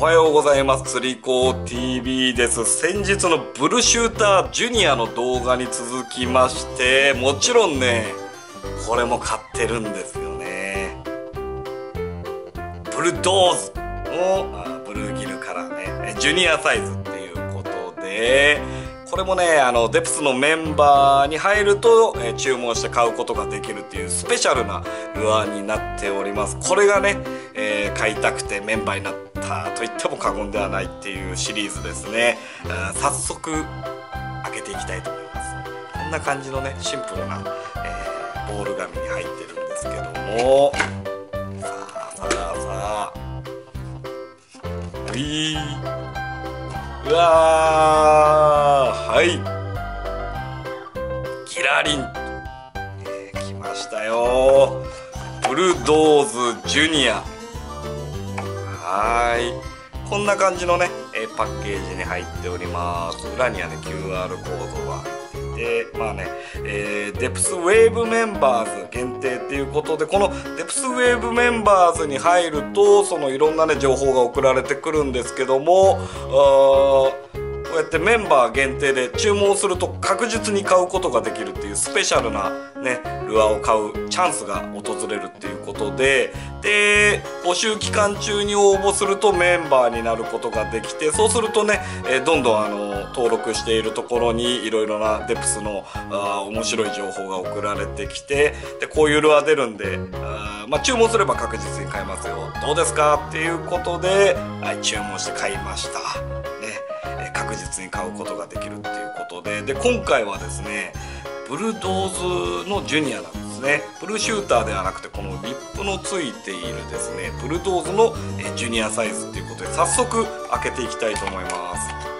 おはようございます。釣り子 TV です。先日のブルシュータージュニアの動画に続きましてもちろんねこれも買ってるんですよね。ブルドーズ。のブルーギルからね。ジュニアサイズっていうことでこれもねあのデプスのメンバーに入ると、え注文して買うことができるっていうスペシャルなルアーになっております。これがね、えー、買いたくてメンバーになったと言っても過言ではないっていうシリーズですね。早速開けていきたいと思います。こんな感じのねシンプルな、えー、ボール紙に入ってるんですけども。さあさあさあ。ういうわルドーズジュニア。はい。こんな感じのね、え、パッケージに入っております。裏にはね QR コードが入っていてまあね、えー、デプスウェーブメンバーズ限定っていうことでこのデプスウェーブメンバーズに入るとそのいろんなね情報が送られてくるんですけどもあこうやってメンバー限定で注文すると確実に買うことができるっていうスペシャルなねルアーを買うチャンスが訪れるっていうことでで募集期間中に応募するとメンバーになることができてそうするとね、えどんどんあの登録しているところにいろいろなデプスのあ面白い情報が送られてきてでこういうルアー出るんであ、まあ、注文すれば確実に買えますよどうですか？っていうことで、はい、注文して買いました。実に買うことができるっていうことでで今回はですねブルドーズのジュニアなんですね。ブルーシューターではなくてこのリップのついているですねブルドーズのジュニアサイズっていうことで早速開けていきたいと思います。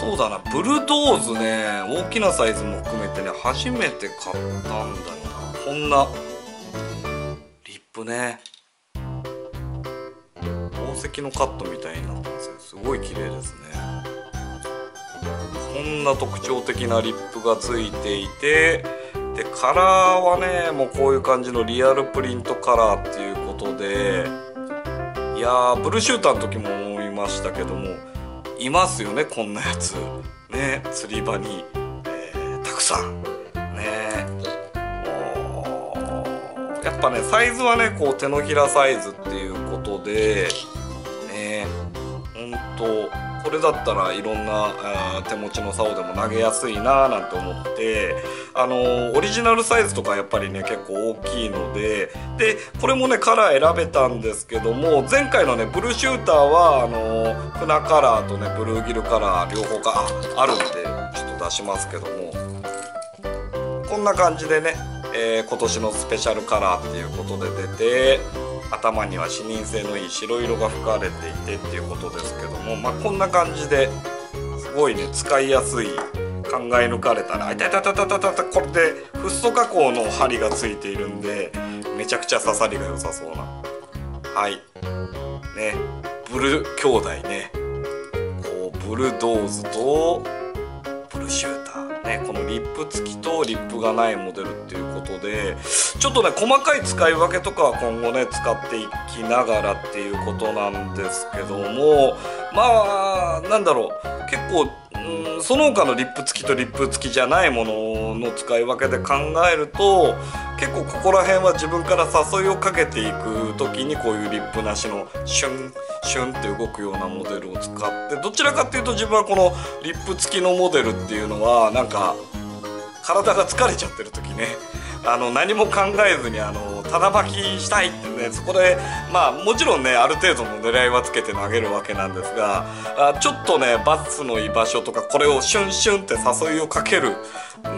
そうだなブルドーズね。大きなサイズも含めてね初めて買ったんだよな。こんなリップね。宝石のカットみたいなすねすごい綺麗ですね。こんな特徴的なリップがついていてでカラーはねもうこういう感じのリアルプリントカラーっていうことでいやーブルーシューターの時も思いましたけどもいますよねこんなやつ。ね釣り場に、えー、たくさん。ね。やっぱねサイズはねこう手のひらサイズっていうことでねほんとこれだったらいろんな手持ちの竿でも投げやすいななんて思ってあのオリジナルサイズとかやっぱりね結構大きいのででこれもねカラー選べたんですけども前回のねブルーシューターはあの船カラーとねブルーギルカラー両方かあるんでちょっと出しますけどもこんな感じでね、えー、今年のスペシャルカラーっていうことで出て頭には視認性のいい白色が吹かれていてっていうことですけども、まあ、こんな感じですごいね使いやすい考え抜かれたらあいたいたいたいたたたたこれでフッ素加工の針がついているんでめちゃくちゃ刺さりが良さそうなはいねブル兄弟ねこうブルドーズとブルシューねこのリップ付きとリップがないモデルっていうことでちょっとね細かい使い分けとかは今後ね使っていきながらっていうことなんですけどもまあなんだろう結構その他のリップ付きとリップ付きじゃないものの使い分けで考えると結構ここら辺は自分から誘いをかけていく時にこういうリップなしのシュンシュンって動くようなモデルを使ってどちらかっていうと自分はこのリップ付きのモデルっていうのはなんか体が疲れちゃってる時ね。あの何も考えずにあのただ巻きしたいってねそこでまあもちろんねある程度の狙いはつけて投げるわけなんですがあちょっとねバツの居場所とかこれをシュンシュンって誘いをかける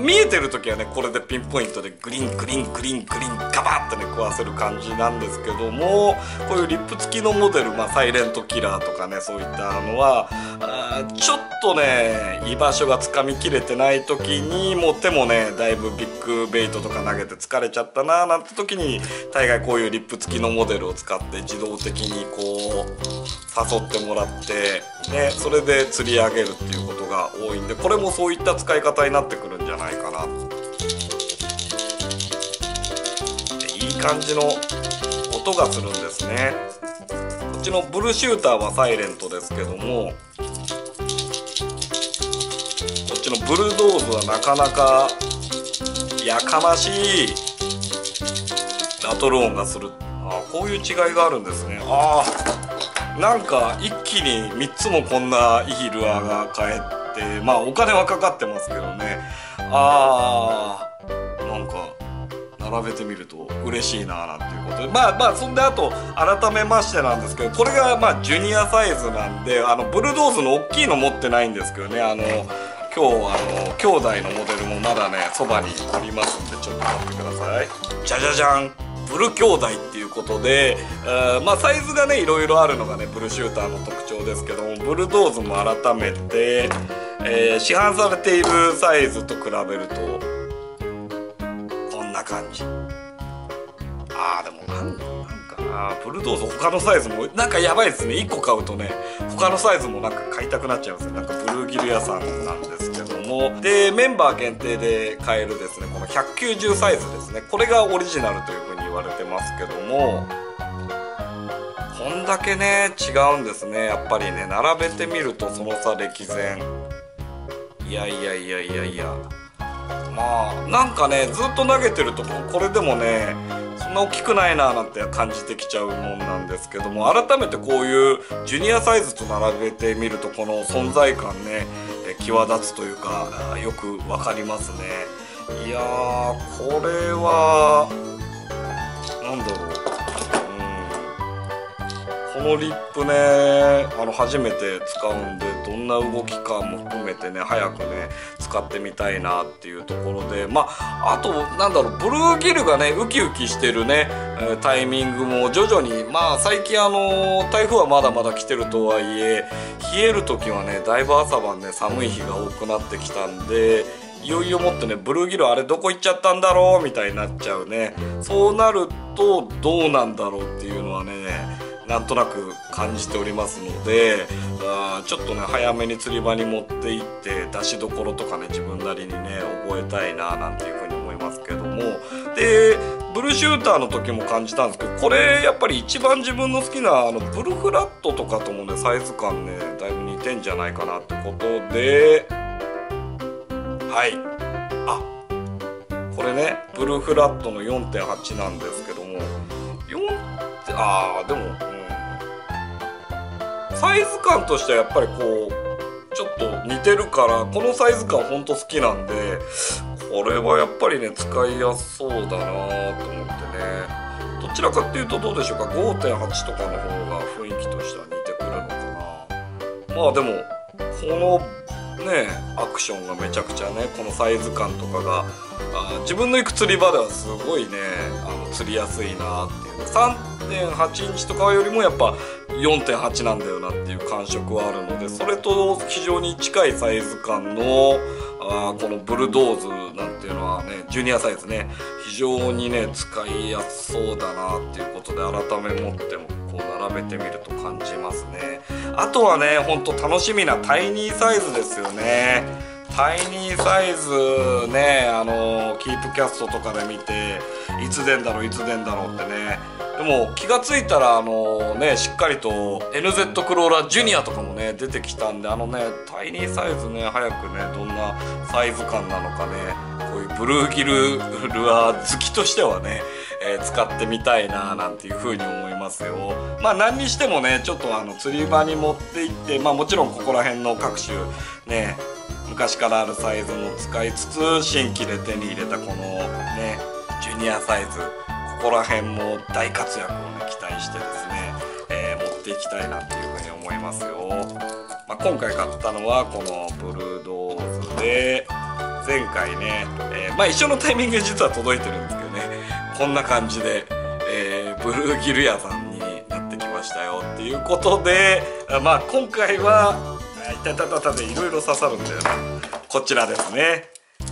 見えてる時はねこれでピンポイントでグリングリングリングリンガバッてね食わせる感じなんですけどもこういうリップ付きのモデル、まあ、サイレントキラーとかねそういったのはあちょっとね居場所がつかみきれてない時にもう手もねだいぶビッグベイトとか投げて疲れちゃったななんて時に大概こういうリップ付き付きのモデルを使って自動的にこう誘ってもらってねそれで釣り上げるっていうことが多いんでこれもそういった使い方になってくるんじゃないかなと。いい感じの音がするんですねこっちのブルーシューターはサイレントですけどもこっちのブルドーズはなかなかやかましいラトル音がするあこういう違いがあるんですね。ああなんか一気に3つもこんないいルアーが買えてまあお金はかかってますけどね。あーなんか並べてみると嬉しいなあなんていうことで。まあまあそんであと改めましてなんですけどこれがまあジュニアサイズなんであのブルドーズの大きいの持ってないんですけどね。あの今日あの兄弟のモデルもまだねそばにおりますんでちょっと待ってください。じゃじゃじゃん。ブル兄弟っていうことで、えまあサイズがねいろいろあるのがねブルシューターの特徴ですけどもブルドーズも改めて、えー市販されているサイズと比べるとこんな感じ。あーでもなんなんかなブルドーズ他のサイズもなんかやばいですね。1個買うとね他のサイズもなんか買いたくなっちゃいますね。なんかブルーギル屋さんなんですけども。でメンバー限定で買えるですねこの190サイズですね。これがオリジナルというふうにわれてますけどもこんだけね違うんですね。やっぱりね並べてみるとその差歴然。いやいやいやいやいや。まあなんかねずっと投げてるとこれでもねそんな大きくないななんて感じてきちゃうもんなんですけども改めてこういうジュニアサイズと並べてみるとこの存在感ね際立つというかよくわかりますね。いやーこれはなんだろう。うん。このリップねあの初めて使うんでどんな動き感も含めてね早くね使ってみたいなっていうところでまああとなんだろうブルーギルがねウキウキしてるね、タイミングも徐々にまあ最近あの台風はまだまだ来てるとはいえ冷える時はねだいぶ朝晩ね寒い日が多くなってきたんでいよいよもってねブルーギルあれどこ行っちゃったんだろう？みたいになっちゃうね。そうなるとどうなんだろうっていうのはねなんとなく感じておりますのであちょっとね早めに釣り場に持って行って出しどころとかね自分なりにね覚えたいななんていうふうに思いますけども。でブルーシューターの時も感じたんですけどこれやっぱり一番自分の好きなあのブルフラットとかともねサイズ感ねだいぶ似てんじゃないかなってことではい。あこれねブルーフラットの4.8なんですけども4あーでも、うん、サイズ感としてはやっぱりこうちょっと似てるからこのサイズ感ほんと好きなんでこれはやっぱりね使いやすそうだなと思ってね。どちらかっていうとどうでしょうか？5.8とかの方が雰囲気としては似てくるのかな。まあでもこのねアクションがめちゃくちゃねこのサイズ感とかがあ自分の行く釣り場ではすごいねあの釣りやすいなっていう。3.8インチとかよりもやっぱ4.8なんだよなっていう感触はあるのでそれと非常に近いサイズ感のあこのブルドーズなんていうのはねジュニアサイズね。非常にね使いやすそうだなっていうことで改め持ってもこう並べてみると感じますね。あとはねほんと楽しみなタイニーサイズですよね。タイニーサイズねあのキープキャストとかで見ていつ出んだろういつ出んだろうってね。でも気が付いたらあのねしっかりと NZ クローラージュニアとかもね出てきたんであのねタイニーサイズね早くねどんなサイズ感なのかねこういうブルーギルルアー好きとしてはね、えー使ってみたいななんていうふうに思いますよ。まあ何にしてもねちょっとあの釣り場に持って行ってまあもちろんここら辺の各種ね昔からあるサイズも使いつつ新規で手に入れたこのねジュニアサイズここら辺も大活躍をね期待してですね、えー持っていきたいなっていうふうに思いますよ、まあ、今回買ったのはこのブルードーズで前回ね、えーまあ一緒のタイミングで実は届いてるんですけどねこんな感じで、えーブルーギル屋さんになってきましたよっていうことでまあ今回はいたたたたでいろいろ刺さるんだよなこちらですね、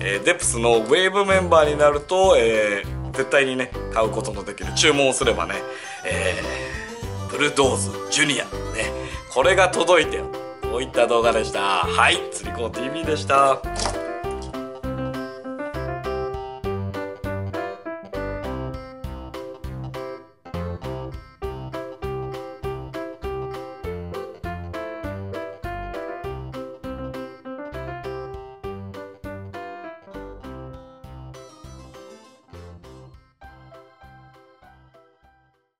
えーデプスのウェーブメンバーになると、えー絶対にね買うことのできる注文すればね、えー、ブルドーズジュニアねこれが届いてよこういった動画でしたはい釣り子 TV でした